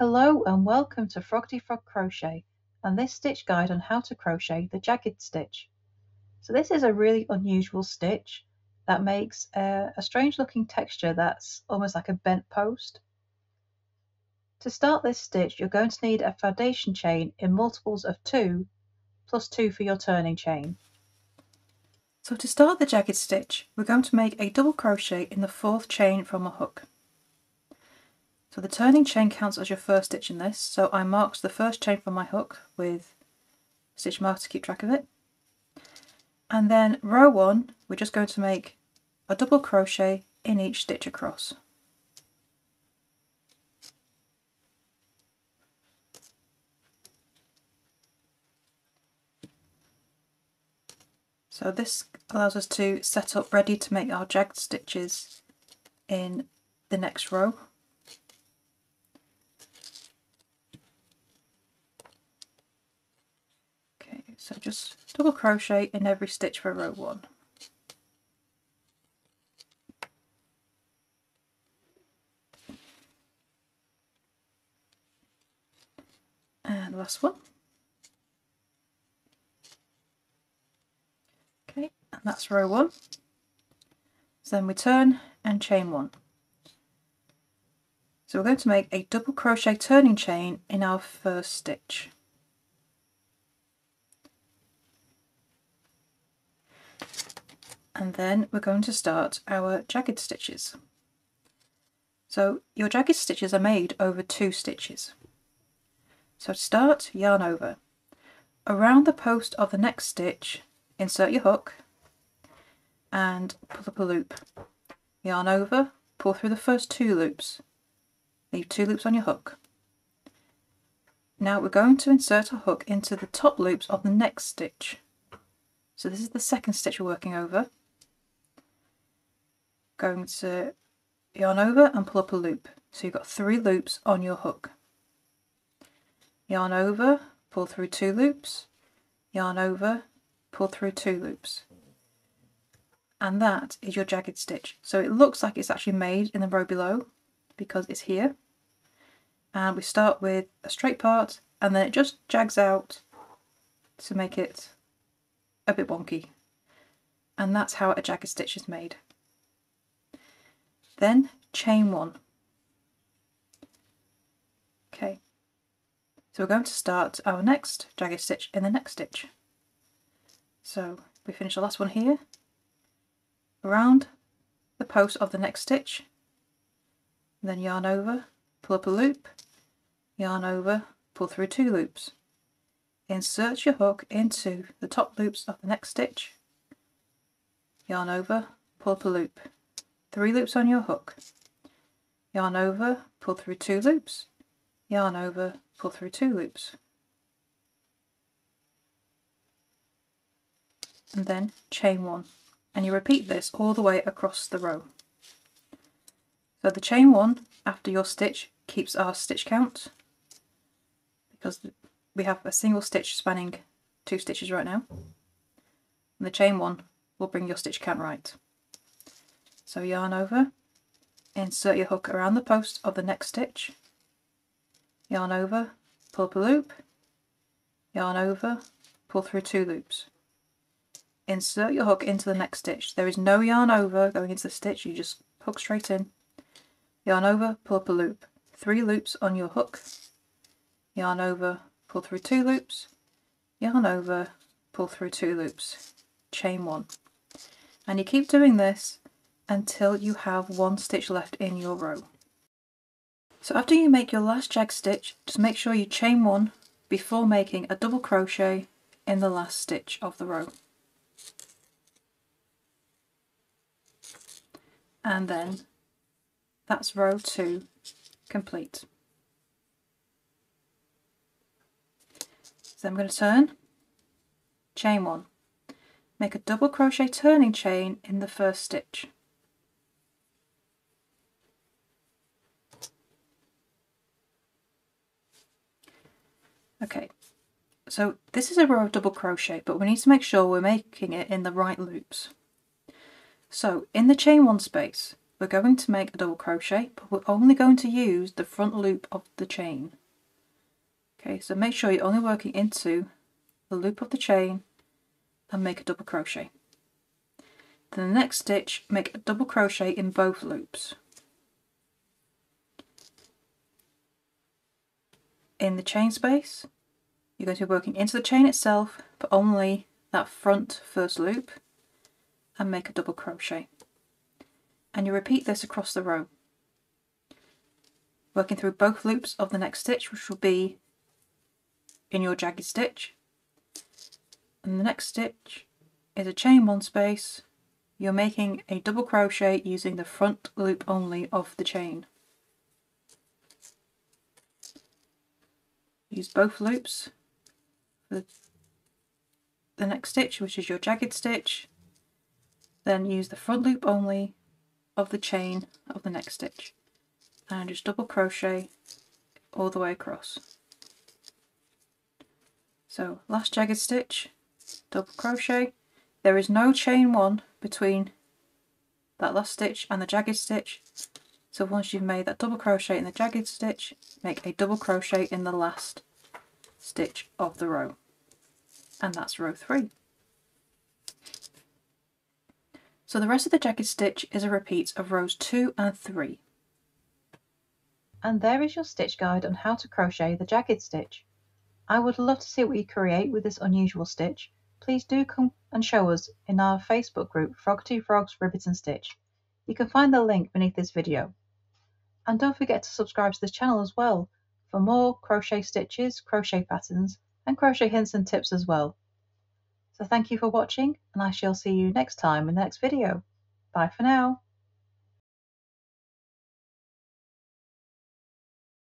Hello and welcome to Froggity Frog Crochet and this stitch guide on how to crochet the jagged stitch. So this is a really unusual stitch that makes a, a strange looking texture that's almost like a bent post. To start this stitch you're going to need a foundation chain in multiples of 2 plus 2 for your turning chain. So to start the jagged stitch we're going to make a double crochet in the fourth chain from a hook. So the turning chain counts as your first stitch in this, so I marked the first chain from my hook with stitch mark to keep track of it. And then row one, we're just going to make a double crochet in each stitch across. So this allows us to set up ready to make our jagged stitches in the next row. So just double crochet in every stitch for row one. And last one. Okay, and that's row one. So then we turn and chain one. So we're going to make a double crochet turning chain in our first stitch. And then we're going to start our jagged stitches. So your jagged stitches are made over two stitches. So to start, yarn over. Around the post of the next stitch, insert your hook and pull up a loop. Yarn over, pull through the first two loops. Leave two loops on your hook. Now we're going to insert a hook into the top loops of the next stitch. So this is the second stitch we're working over going to yarn over and pull up a loop. So you've got three loops on your hook. Yarn over, pull through two loops, yarn over, pull through two loops. And that is your jagged stitch. So it looks like it's actually made in the row below because it's here. And we start with a straight part and then it just jags out to make it a bit wonky. And that's how a jagged stitch is made then chain one. Okay, so we're going to start our next jagged stitch in the next stitch. So we finish the last one here, around the post of the next stitch, then yarn over, pull up a loop, yarn over, pull through two loops. Insert your hook into the top loops of the next stitch, yarn over, pull up a loop three loops on your hook, yarn over, pull through two loops, yarn over, pull through two loops. And then chain one. And you repeat this all the way across the row. So the chain one after your stitch keeps our stitch count because we have a single stitch spanning two stitches right now. And the chain one will bring your stitch count right. So yarn over, insert your hook around the post of the next stitch, yarn over, pull up a loop, yarn over, pull through two loops. Insert your hook into the next stitch. There is no yarn over going into the stitch, you just hook straight in. Yarn over, pull up a loop. Three loops on your hook. Yarn over, pull through two loops. Yarn over, pull through two loops. Chain one. And you keep doing this until you have one stitch left in your row. So after you make your last jag stitch, just make sure you chain one before making a double crochet in the last stitch of the row. And then that's row two complete. So I'm going to turn, chain one, make a double crochet turning chain in the first stitch. Okay, so this is a row of double crochet, but we need to make sure we're making it in the right loops. So in the chain one space, we're going to make a double crochet, but we're only going to use the front loop of the chain. Okay, so make sure you're only working into the loop of the chain and make a double crochet. Then the next stitch, make a double crochet in both loops. In the chain space, you're going to be working into the chain itself, but only that front first loop, and make a double crochet. And you repeat this across the row, working through both loops of the next stitch, which will be in your jagged stitch. And the next stitch is a chain one space. You're making a double crochet using the front loop only of the chain. Use both loops for the next stitch, which is your jagged stitch. Then use the front loop only of the chain of the next stitch and just double crochet all the way across. So last jagged stitch, double crochet. There is no chain one between that last stitch and the jagged stitch. So once you've made that double crochet in the jagged stitch, make a double crochet in the last stitch of the row. And that's row three. So the rest of the jagged stitch is a repeat of rows two and three. And there is your stitch guide on how to crochet the jagged stitch. I would love to see what you create with this unusual stitch. Please do come and show us in our Facebook group Froggity Frogs Ribbit and Stitch. You can find the link beneath this video. And don't forget to subscribe to this channel as well for more crochet stitches, crochet patterns and crochet hints and tips as well. So thank you for watching and I shall see you next time in the next video. Bye for now.